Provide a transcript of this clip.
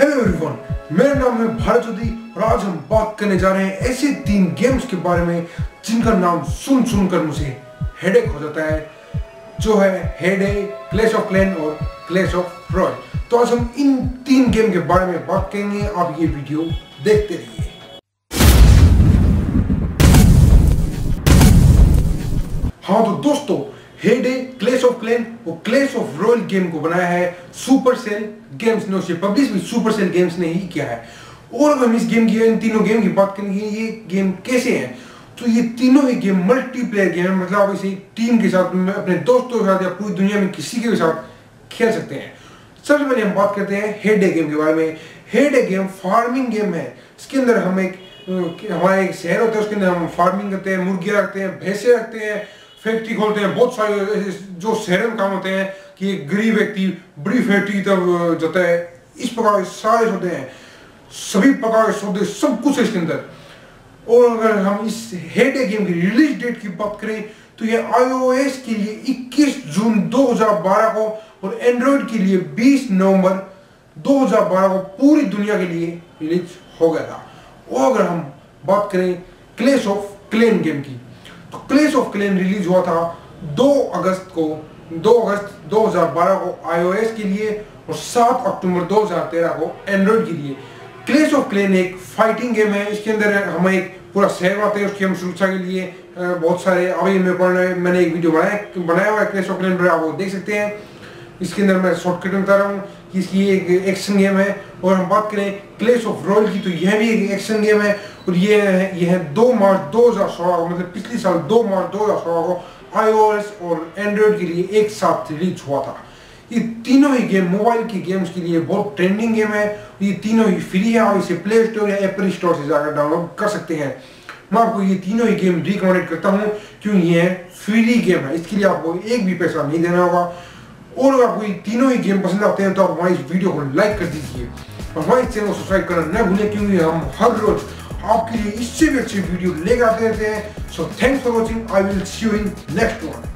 Hello everyone, मेरा नाम है भारत चौधरी और आज हम बात करने जा रहे हैं ऐसे तीन गेम्स के बारे में जिनका नाम सुन सुनकर मुझे हेडेक हो जाता है, जो है Hay Day Clash of Clans और क्लैश ऑफ़ रॉय तो आज हम इन तीन गेम के बारे में बात करेंगे, आप ये वीडियो देखते रहिए। हाँ तो दोस्तों हेडे क्लेश ऑफ़ क्लेन और क्लेश ऑफ़ रॉयल गेम को बनाया है। सुपर सेल गेम्स ने उसे पब्लिश भी सुपर सेल गेम्स ने ही किया है। और अगर हम इस गेम की, इन तीनों गेम की बात करेंगे ये गेम कैसे हैं तो ये तीनों ही गेम मल्टीप्लेयर गेम है। मतलब आप इसे टीम के साथ अपने दोस्तों के साथ या पूरी दुनिया में किसी के साथ खेल सकते हैं। सबसे पहले हम बात करते हैं हेडे गेम के बारे में। हेडे गेम फ़ार्मिंग गेम है। इसके अंदर हम एक हमारा एक शहर होता है, उसके अंदर हम फ़ार्मिंग करते हैं, मुर्गियाँ रखते हैं, भैंसे रखते हैं फैक्ट्री खोलते हैं, बहुत सारे जो शहर में काम होते हैं कि एक गरीब व्यक्ति, बड़ी फैक्ट्री तब जाता है। इस प्रकार के सारे सौदे हैं। सभी प्रकार के सौदे सब कुछ है इसके अंदर। और अगर हम इस हेडे गेम की रिलीज़ डेट की बात करें तो ये आईओएस के लिए 21 जून 2012 को और एंड्रॉइड के लिए 20 नवंबर 2012 को पूरी दुनिया के लिए रिलीज़ हो गया था। और अगर हम बात करें क्लेश ऑफ़ क्लेन गेम की तो क्लेश ऑफ़ क्लेन रिलीज़ हुआ था 2 अगस्त को 2 अगस्त 2012 को आईओएस के लिए और 7 अक्टूबर 2013 को एंड्रॉइड के लिए। क्लेश ऑफ़ क्लेन एक फाइटिंग गेम है, इसके अंदर हमें एक पूरा शहर आते हैं, उसकी हम सुरक्षा के लिए बहुत सारे, अभी मेरे मैंने एक वीडियो बनाया बनाया हुआ है क्लेश ऑफ़ क्लेन पर आप देख सकते हैं। इसके अंदर मैं शॉर्टकट बता रहा हूँ कि इसकी एक एक्शन गेम है। और हम बात करें क्लेश ऑफ़ रॉयल की तो यह भी एक एक्शन गेम है। और ये है, यह है दो मार्च दो हज़ार सोलह मतलब पिछले साल दो मार्च दो हज़ार सोलह को आईओएस और एंड्रॉइड के लिए एक साथ रिलीज़ हुआ था। ये तीनों ही गेम मोबाइल की गेम्स के लिए बहुत ट्रेंडिंग गेम है। ये तीनों ही फ्री है और इसे प्ले स्टोर या एप्पल स्टोर से जाकर डाउनलोड कर सकते हैं। मैं आपको ये तीनों ही गेम रिकमेंड करता हूँ, क्योंकि ये फ्री गेम है। इसके लिए आपको एक भी पैसा नहीं देना होगा। और अगर आपको ये तीनों ही गेम पसंद आते हैं तो आप हमारी इस वीडियो को लाइक कर दीजिए। और हमारे चैनल को सब्सक्राइब करना न भूलें, क्योंकि हम हर रोज आपके लिए इससे भी अच्छी वीडियो लेकर आते रहते हैं। So thanks for watching I will see you in next one